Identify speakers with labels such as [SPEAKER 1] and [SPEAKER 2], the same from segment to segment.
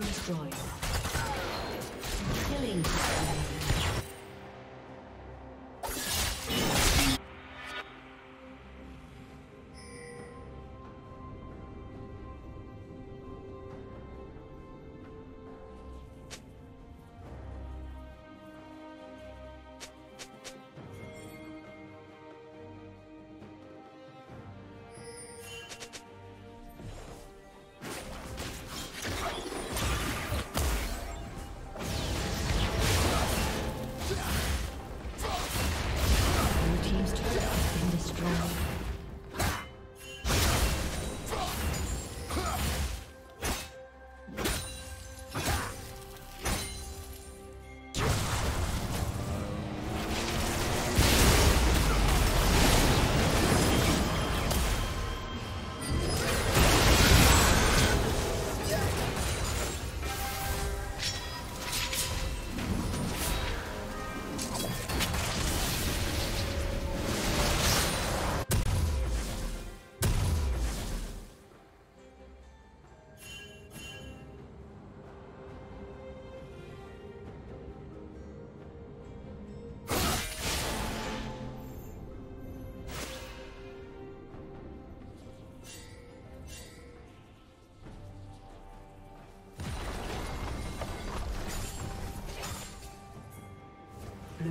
[SPEAKER 1] Destroyed. Killing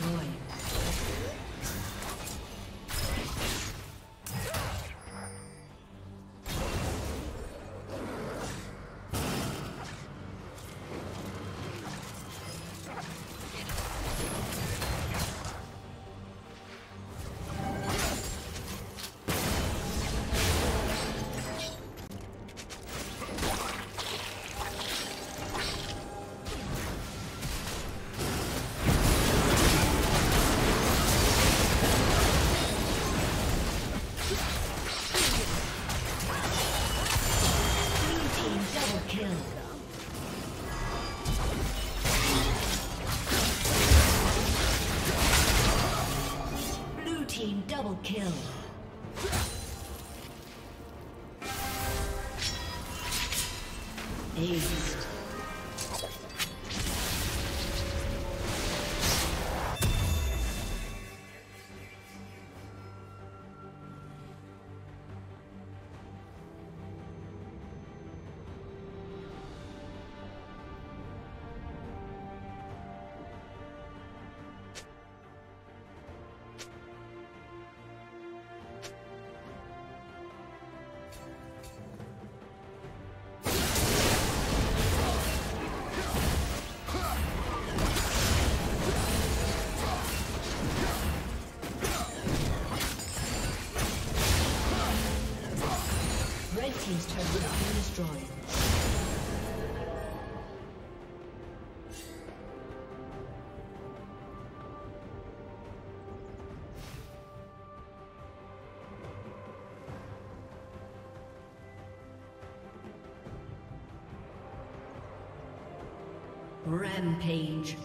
[SPEAKER 1] Destroyed. Kill. Ace. Rampage.